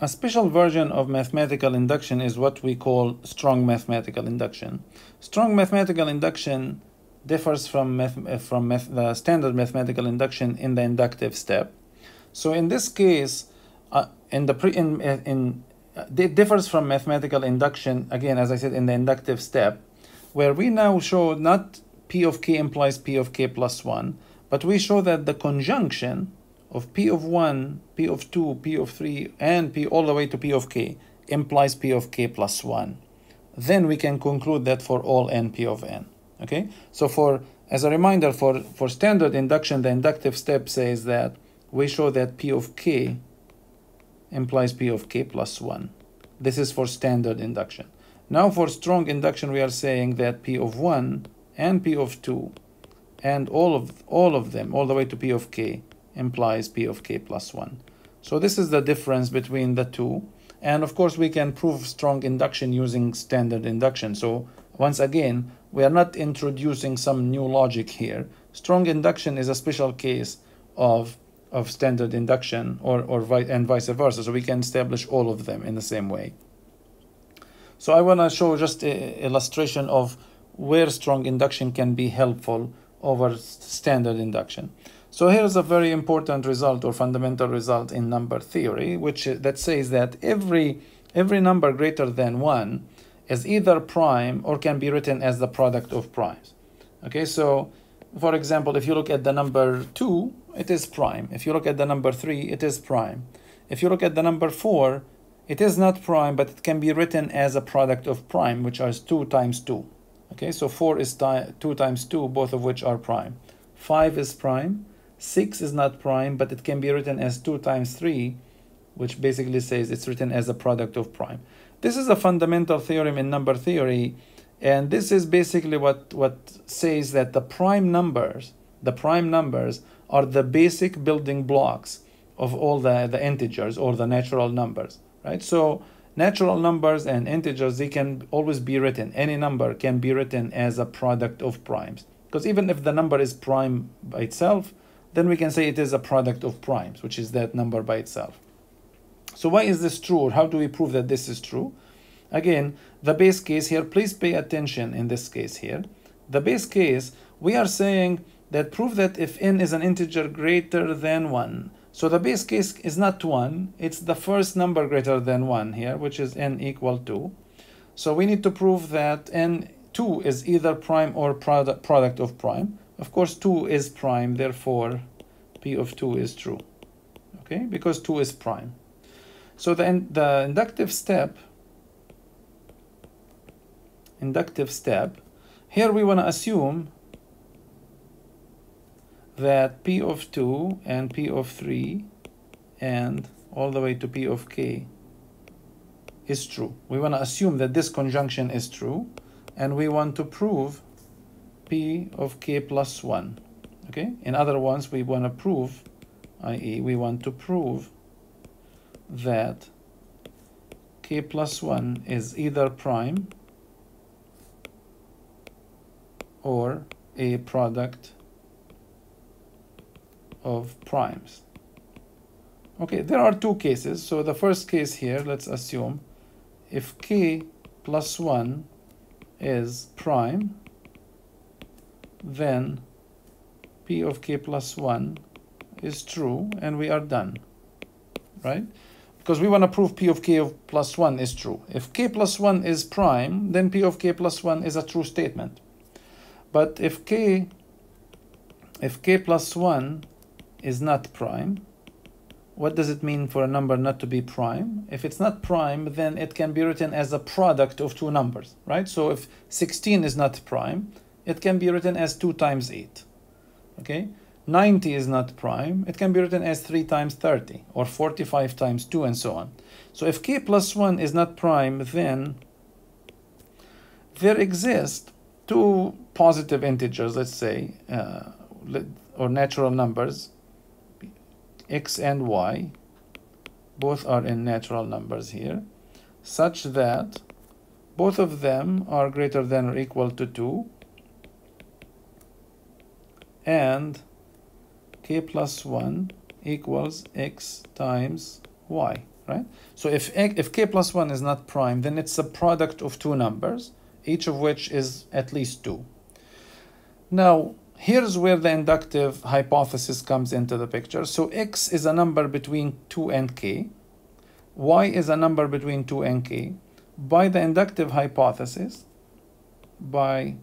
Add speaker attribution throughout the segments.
Speaker 1: A special version of mathematical induction is what we call strong mathematical induction. Strong mathematical induction differs from, math, from math, the standard mathematical induction in the inductive step. So in this case, uh, in the pre, in, in uh, it differs from mathematical induction again, as I said, in the inductive step, where we now show not p of k implies p of k plus one, but we show that the conjunction of p of 1, p of 2, p of 3, and p all the way to p of k implies p of k plus 1. Then we can conclude that for all n p of n. Okay, so for as a reminder, for, for standard induction, the inductive step says that we show that p of k implies p of k plus 1. This is for standard induction. Now for strong induction, we are saying that p of 1 and p of 2 and all of all of them all the way to p of k implies p of k plus 1. So this is the difference between the two. And of course, we can prove strong induction using standard induction. So once again, we are not introducing some new logic here. Strong induction is a special case of, of standard induction or, or and vice versa. So we can establish all of them in the same way. So I want to show just an illustration of where strong induction can be helpful over standard induction. So here's a very important result or fundamental result in number theory, which uh, that says that every every number greater than one is either prime or can be written as the product of primes. Okay, so for example, if you look at the number two, it is prime. If you look at the number three, it is prime. If you look at the number four, it is not prime, but it can be written as a product of prime, which is 2 times 2. Okay, so 4 is 2 times 2, both of which are prime. 5 is prime, 6 is not prime, but it can be written as 2 times 3, which basically says it's written as a product of prime. This is a fundamental theorem in number theory, and this is basically what, what says that the prime numbers, the prime numbers are the basic building blocks of all the, the integers or the natural numbers, right? So natural numbers and integers, they can always be written, any number can be written as a product of primes. Because even if the number is prime by itself, then we can say it is a product of primes, which is that number by itself. So why is this true, or how do we prove that this is true? Again, the base case here, please pay attention in this case here. The base case, we are saying that prove that if n is an integer greater than 1, so the base case is not 1, it's the first number greater than 1 here, which is n equal to. So we need to prove that n2 is either prime or product, product of prime. Of course, 2 is prime, therefore P of 2 is true. Okay, because 2 is prime. So the, the inductive step, inductive step, here we want to assume that P of 2 and P of 3 and all the way to P of k is true. We want to assume that this conjunction is true and we want to prove p of k plus 1. Okay, in other words, we want to prove, i.e., we want to prove that k plus 1 is either prime or a product of primes. Okay, there are two cases. So the first case here, let's assume if k plus 1 is prime, then p of k plus 1 is true and we are done right because we want to prove p of k of plus 1 is true if k plus 1 is prime then p of k plus 1 is a true statement but if k if k plus 1 is not prime what does it mean for a number not to be prime? If it's not prime, then it can be written as a product of two numbers, right? So if 16 is not prime, it can be written as 2 times 8. Okay? 90 is not prime. It can be written as 3 times 30 or 45 times 2 and so on. So if k plus 1 is not prime, then there exist two positive integers, let's say, uh, or natural numbers, x and y, both are in natural numbers here, such that both of them are greater than or equal to 2 and k plus 1 equals x times y. right? So if, if k plus 1 is not prime, then it's a product of two numbers, each of which is at least 2. Now, here's where the inductive hypothesis comes into the picture. So x is a number between 2 and k. y is a number between 2 and k. By the inductive hypothesis, by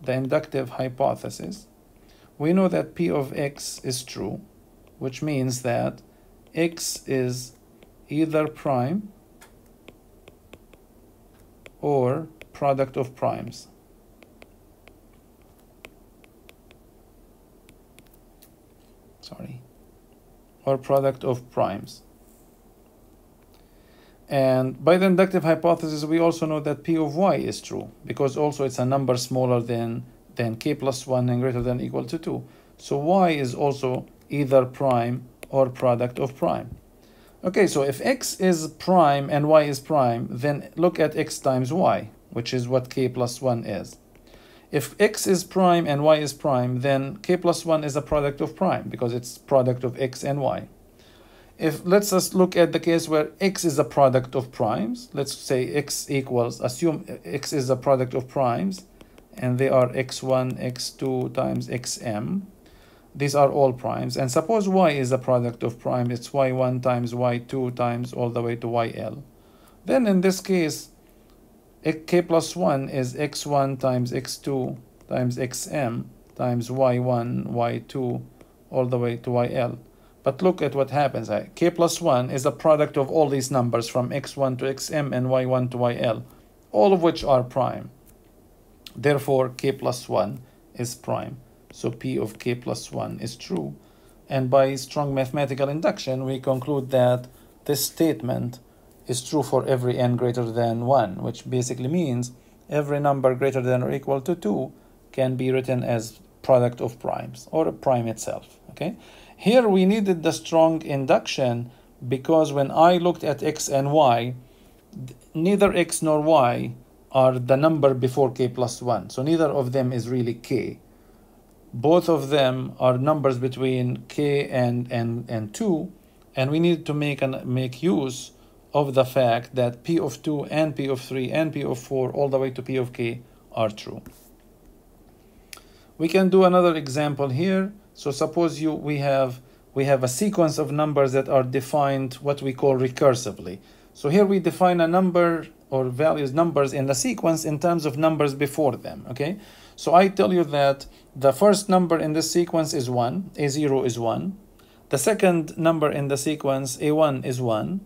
Speaker 1: the inductive hypothesis, we know that p of x is true, which means that x is either prime or product of primes. Sorry. Or product of primes. And by the inductive hypothesis, we also know that P of y is true because also it's a number smaller than, than k plus 1 and greater than equal to 2. So y is also either prime or product of prime. Okay, so if x is prime and y is prime, then look at x times y, which is what k plus 1 is. If x is prime and y is prime, then k plus 1 is a product of prime because it's product of x and y if let's just look at the case where x is a product of primes let's say x equals assume uh, x is a product of primes and they are x1 x2 times xm these are all primes. And suppose y is a product of prime. It's y1 times y2 times all the way to yl then in this case k plus 1 is x1 times x2 times xm times y1 y2 all the way to yl but look at what happens. Uh, k plus 1 is a product of all these numbers from x1 to xm and y1 to yl, all of which are prime. Therefore, k plus 1 is prime. So p of k plus 1 is true. And by strong mathematical induction, we conclude that this statement is true for every n greater than 1, which basically means every number greater than or equal to 2 can be written as product of primes or a prime itself. Okay. Here we needed the strong induction because when I looked at x and y, neither x nor y are the number before k plus 1. So neither of them is really k. Both of them are numbers between k and, and, and 2, and we need to make, an, make use of the fact that p of 2 and p of 3 and p of 4 all the way to p of k are true. We can do another example here. So suppose you we have we have a sequence of numbers that are defined what we call recursively. So here we define a number or values numbers in the sequence in terms of numbers before them, okay? So I tell you that the first number in this sequence is 1, A0 is 1. The second number in the sequence, A1 is 1.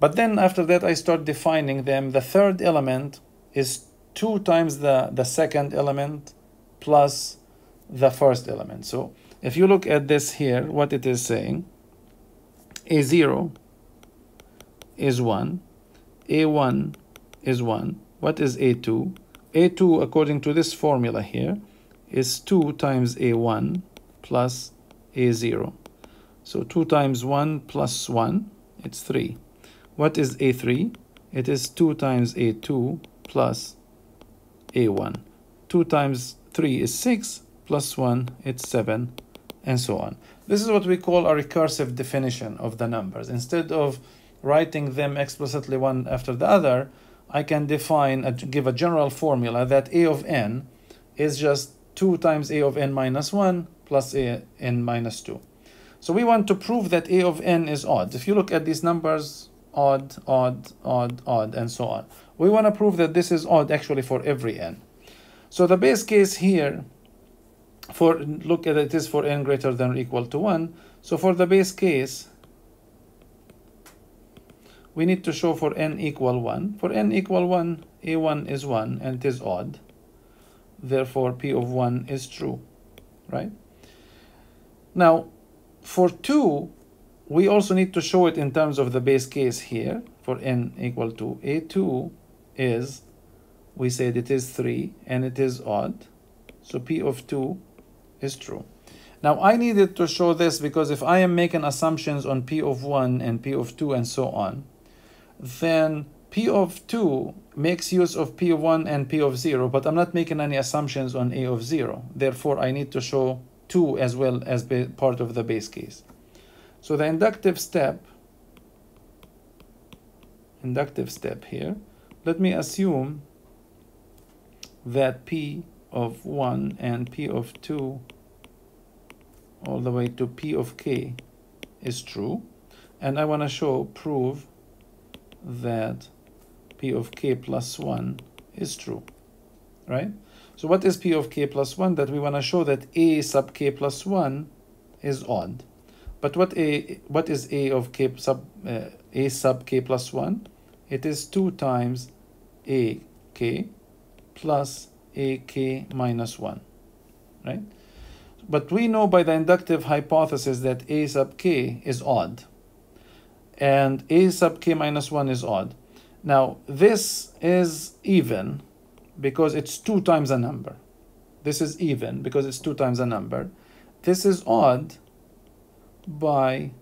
Speaker 1: But then after that I start defining them. The third element is 2 times the, the second element plus the first element. So if you look at this here, what it is saying, A0 is 1, A1 is 1. What is A2? A2, according to this formula here, is 2 times A1 plus A0. So 2 times 1 plus 1, it's 3. What is A3? It is 2 times A2 plus A1. 2 times 3 is 6, plus 1, it's 7, and so on. This is what we call a recursive definition of the numbers. Instead of writing them explicitly one after the other, I can define, a, give a general formula that a of n is just 2 times a of n minus 1 plus a n minus 2. So we want to prove that a of n is odd. If you look at these numbers, odd, odd, odd, odd, and so on. We want to prove that this is odd actually for every n. So the base case here for look at it is for n greater than or equal to 1 so for the base case we need to show for n equal 1 for n equal 1 a1 is 1 and it is odd. Therefore p of 1 is true right? Now for 2 we also need to show it in terms of the base case here. For n equal to a2 is we said it is 3 and it is odd. So p of 2 is true. Now I needed to show this because if I am making assumptions on P of 1 and P of 2 and so on, then P of 2 makes use of P of 1 and P of 0, but I'm not making any assumptions on A of 0. Therefore, I need to show 2 as well as part of the base case. So the inductive step inductive step here, let me assume that P of 1 and P of 2 all the way to P of K is true. And I want to show, prove that P of K plus 1 is true, right? So what is P of K plus 1? That we want to show that A sub K plus 1 is odd. But what a what is A of K sub uh, A sub K plus 1? It is 2 times A K plus A K minus 1, right? But we know by the inductive hypothesis that A sub K is odd and a sub k minus 1 is odd. Now, this is even because it's 2 times a number. This is even because it's 2 times a number. This is odd by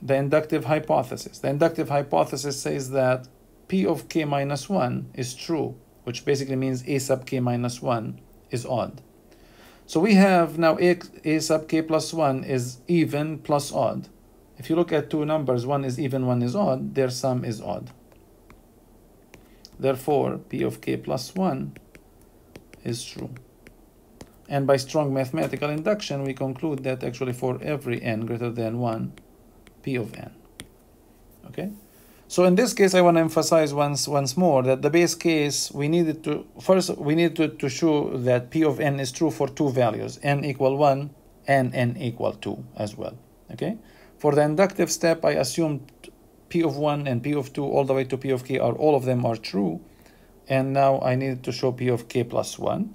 Speaker 1: the inductive hypothesis. The inductive hypothesis says that p of k minus 1 is true, which basically means a sub k minus 1 is odd. So we have now a, a sub k plus 1 is even plus odd. If you look at two numbers, one is even, one is odd, their sum is odd. Therefore, P of k plus 1 is true. And by strong mathematical induction, we conclude that actually for every n greater than 1, P of n. Okay? So in this case, I want to emphasize once once more that the base case, we needed to, first, we need to, to show that P of n is true for two values, n equal 1 and n equal 2 as well. Okay? For the inductive step, I assumed P of 1 and P of 2 all the way to P of k are all of them are true. And now I needed to show P of k plus 1.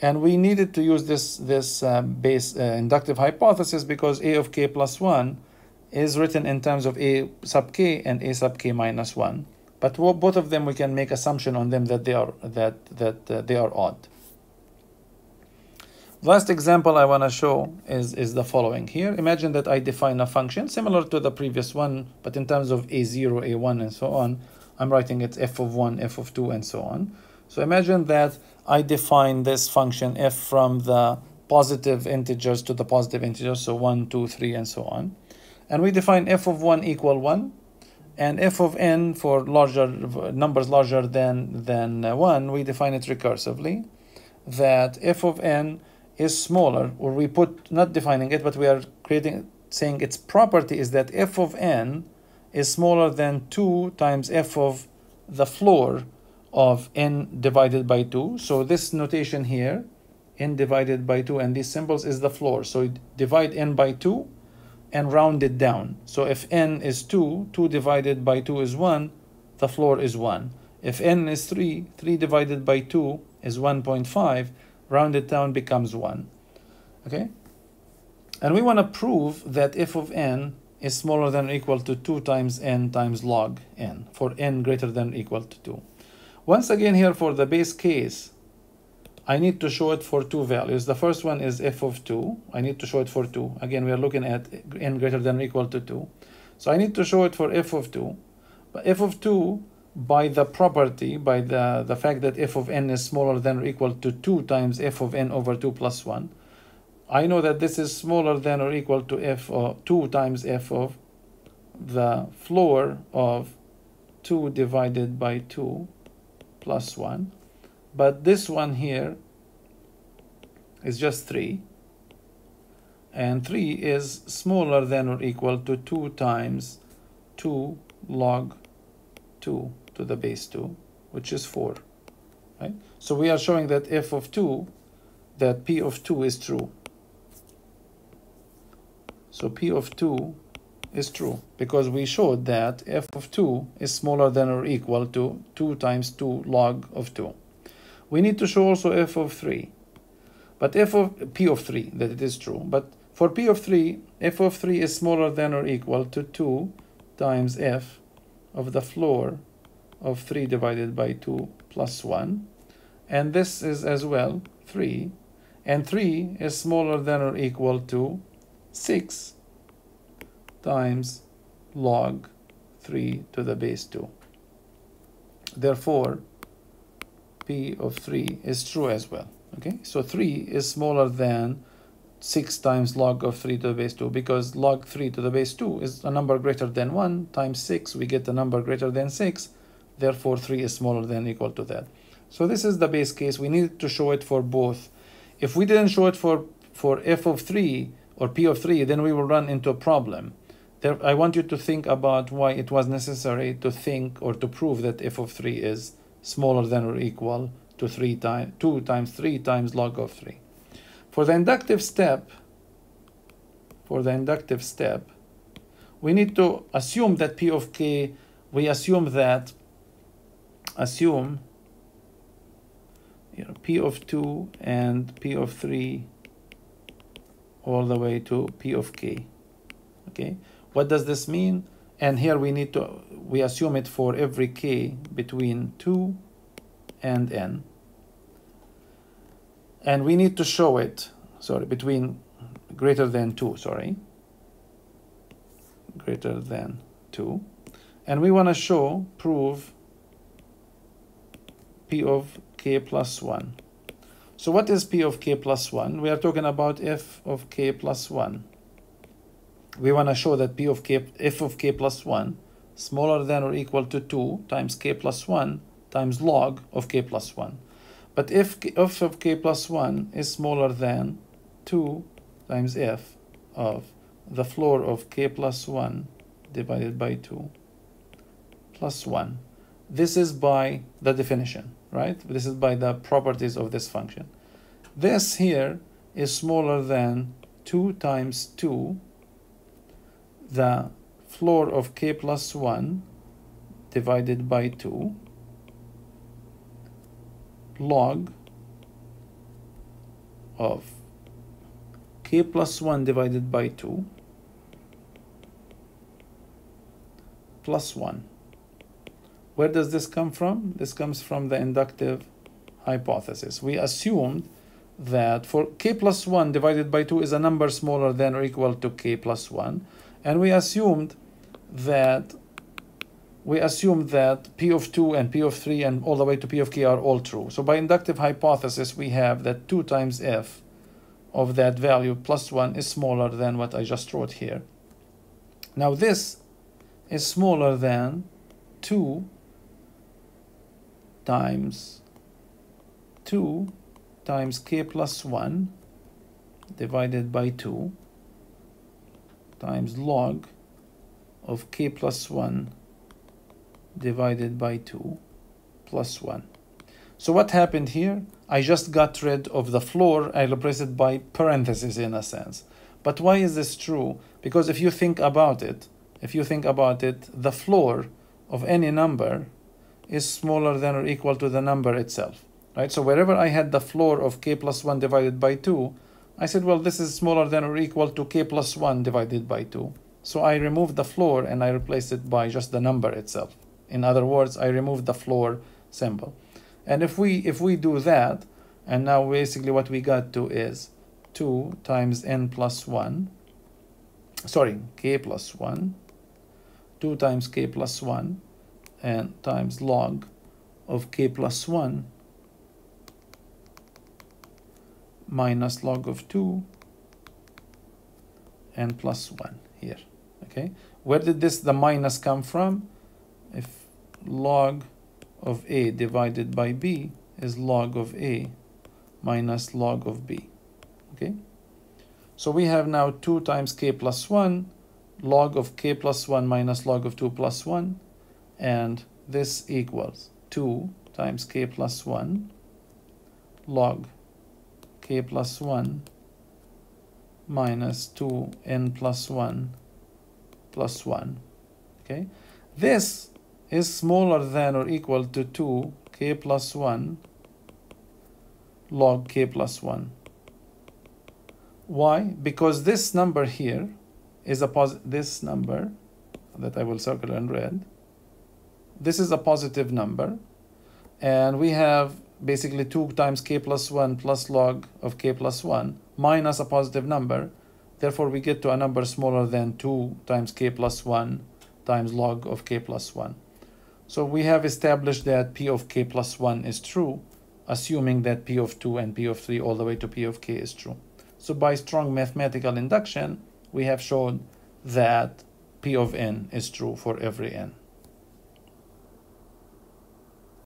Speaker 1: And we needed to use this, this uh, base uh, inductive hypothesis because A of k plus 1 is written in terms of A sub k and A sub k minus 1. But both of them, we can make assumption on them that they are, that, that, uh, they are odd. Last example I want to show is, is the following here. Imagine that I define a function similar to the previous one, but in terms of a0, a1, and so on, I'm writing it f of 1, f of 2, and so on. So imagine that I define this function f from the positive integers to the positive integers, so 1, 2, 3, and so on. And we define f of 1 equal 1, and f of n for larger numbers larger than, than uh, 1, we define it recursively, that f of n is smaller, or we put, not defining it, but we are creating, saying its property is that f of n is smaller than 2 times f of the floor of n divided by 2. So this notation here, n divided by 2, and these symbols is the floor. So divide n by 2 and round it down. So if n is 2, 2 divided by 2 is 1, the floor is 1. If n is 3, 3 divided by 2 is 1.5, rounded down becomes 1. Okay? And we want to prove that f of n is smaller than or equal to 2 times n times log n for n greater than or equal to 2. Once again here for the base case, I need to show it for two values. The first one is f of 2. I need to show it for 2. Again, we are looking at n greater than or equal to 2. So I need to show it for f of 2. But f of 2 by the property, by the, the fact that f of n is smaller than or equal to 2 times f of n over 2 plus 1, I know that this is smaller than or equal to f of 2 times f of the floor of 2 divided by 2 plus 1. But this one here is just 3. And 3 is smaller than or equal to 2 times 2 log 2 to the base 2, which is 4. Right? So we are showing that f of 2, that p of 2 is true. So p of 2 is true because we showed that f of 2 is smaller than or equal to 2 times 2 log of 2. We need to show also f of 3. But f of p of 3 that it is true. But for p of 3, f of 3 is smaller than or equal to 2 times f of the floor of 3 divided by 2 plus 1. And this is as well 3. And 3 is smaller than or equal to 6 times log 3 to the base 2. Therefore, p of 3 is true as well. Okay, so 3 is smaller than 6 times log of 3 to the base 2 because log 3 to the base 2 is a number greater than 1 times 6 we get a number greater than 6 therefore 3 is smaller than equal to that. So this is the base case. We need to show it for both. If we didn't show it for, for f of 3 or p of 3, then we will run into a problem. There, I want you to think about why it was necessary to think or to prove that f of 3 is smaller than or equal to 3 times 2 times 3 times log of 3. For the inductive step, for the inductive step, we need to assume that P of K, we assume that, assume you know, P of 2 and P of 3 all the way to P of K. Okay, what does this mean? And here we need to, we assume it for every K between 2 and N and we need to show it sorry between greater than 2 sorry greater than 2 and we want to show prove p of k plus 1 so what is p of k plus 1 we are talking about f of k plus 1 we want to show that p of k f of k plus 1 smaller than or equal to 2 times k plus 1 times log of k plus 1 but if f of k plus 1 is smaller than 2 times f of the floor of k plus 1 divided by 2 plus 1, this is by the definition, right? This is by the properties of this function. This here is smaller than 2 times 2, the floor of k plus 1 divided by 2 log of k plus 1 divided by 2 plus 1. Where does this come from? This comes from the inductive hypothesis. We assumed that for k plus 1 divided by 2 is a number smaller than or equal to k plus 1. And we assumed that we assume that P of 2 and P of 3 and all the way to P of k are all true. So by inductive hypothesis, we have that 2 times f of that value plus 1 is smaller than what I just wrote here. Now this is smaller than 2 times 2 times k plus 1 divided by 2 times log of k plus 1 divided by 2 plus 1. So what happened here? I just got rid of the floor. I replaced it by parentheses in a sense. But why is this true? Because if you think about it, if you think about it, the floor of any number is smaller than or equal to the number itself. Right? So wherever I had the floor of k plus 1 divided by 2, I said, well, this is smaller than or equal to k plus 1 divided by 2. So I removed the floor and I replaced it by just the number itself. In other words, I remove the floor symbol. And if we if we do that, and now basically what we got to is 2 times n plus 1, sorry, k plus 1, 2 times k plus 1, and times log of k plus 1 minus log of 2 and plus 1 here. Okay, where did this the minus come from? If log of a divided by b is log of a minus log of b. Okay? So we have now 2 times k plus 1, log of k plus 1 minus log of 2 plus 1, and this equals 2 times k plus 1 log k plus 1 minus 2 n plus 1 plus 1. Okay? This is smaller than or equal to 2 k plus 1 log k plus 1. Why? Because this number here is a positive, this number that I will circle in red, this is a positive number, and we have basically 2 times k plus 1 plus log of k plus 1 minus a positive number. Therefore, we get to a number smaller than 2 times k plus 1 times log of k plus 1. So we have established that P of k plus 1 is true, assuming that P of 2 and P of 3 all the way to P of k is true. So by strong mathematical induction, we have shown that P of n is true for every n.